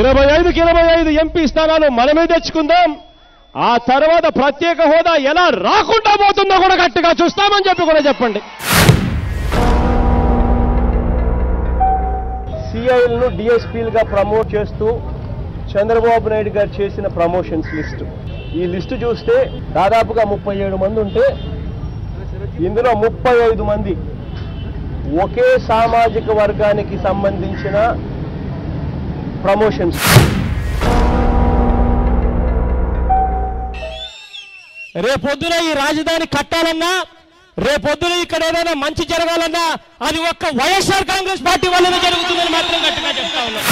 ఇరవై ఐదుకి ఇరవై ఐదు ఎంపీ స్థానాలు మనమే తెచ్చుకుందాం. ఆ తర్వాత ప్రత్యేక హోదా ఎలా రాకుండా పోతుందో కూడా గట్టిగా చూస్తామని చెప్పి కూడా చెప్పండి. సిఐలను డిఎస్పీలుగా ప్రమోట్ చేస్తూ చంద్రబాబు నాయుడు గారు చేసిన ప్రమోషన్స్ లిస్ట్. ఈ లిస్టు చూస్తే దాదాపుగా ముప్పై ఏడు మంది ఉంటే ఇందులో ముప్పై ఐదు మంది ఒకే సామాజిక వర్గానికి సంబంధించిన ప్రమోషన్స్. రేపొద్దున ఈ రాజధాని కట్టాలన్నా రేపొద్దున ఇక్కడ ఏదైనా మంచి జరగాలన్నా అది ఒక్క వైఎస్ఆర్ కాంగ్రెస్ పార్టీ వల్లనే జరుగుతుందని మాత్రం గట్టిగా చెప్తా ఉన్నా.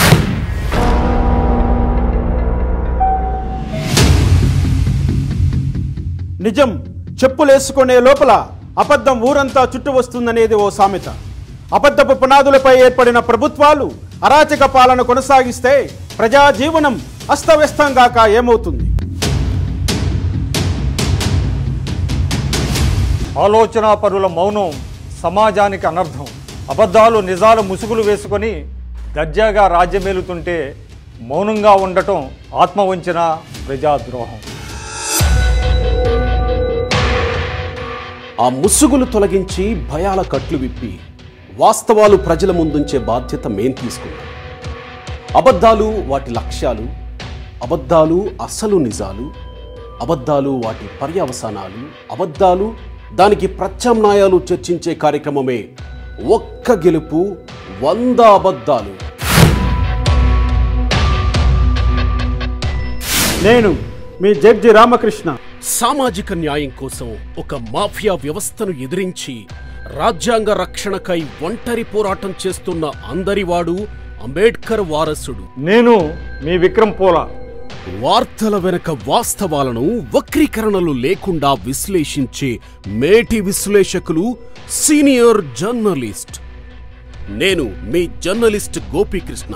నిజం చెప్పులేసుకునే లోపల అబద్ధం ఊరంతా చుట్టు వస్తుందనేది ఓ సామెత. అబద్ధపు పునాదులపై ఏర్పడిన ప్రభుత్వాలు అరాచక పాలన కొనసాగిస్తే ప్రజా జీవనం అస్తవ్యస్తంగాక ఏమవుతుంది? ఆలోచనా పరుల మౌనం సమాజానికి అనర్థం అబద్ధాలు నిజాలు ముసుగులు వేసుకొని దర్జాగా రాజ్యమేలుతుంటే మౌనంగా ఉండటం ఆత్మవంచన ప్రజాద్రోహం. ఆ ముసుగులు తొలగించి భయాల కట్లు విప్పి వాస్తవాలు ప్రజల ముందుంచే బాధ్యత మేం తీసుకున్నాం అబద్ధాలు వాటి లక్ష్యాలు అబద్ధాలు అసలు నిజాలు అబద్ధాలు వాటి పర్యవసానాలు అబద్ధాలు దానికి ప్రత్యామ్నాయాలు చర్చించే కార్యక్రమమే ఒక్క గెలుపు వంద అబద్ధాలు. నేను మీ జడ్జి రామకృష్ణ. సామాజిక న్యాయం కోసం ఒక మాఫియా వ్యవస్థను ఎదిరించి రాజ్యాంగ రక్షణకై ఒంటరి పోరాటం చేస్తున్న అందరివాడు అంబేడ్కర్ వారసుడు. నేను మీ విక్రమ్ పోలా. వార్తల వెనక వాస్తవాలను వక్రీకరణలు లేకుండా విశ్లేషించే మేటి విశ్లేషకులు సీనియర్ జర్నలిస్ట్. నేను మీ జర్నలిస్ట్ గోపీకృష్ణ.